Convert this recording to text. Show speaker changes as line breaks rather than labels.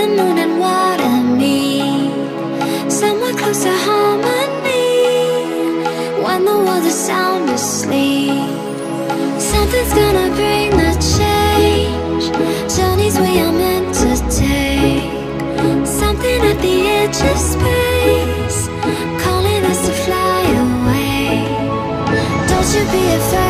the moon and Somewhere close to harmony. When the world is sound asleep. Something's gonna bring the change. Journeys we are meant to take. Something at the edge of space. Calling us to fly away. Don't you be afraid.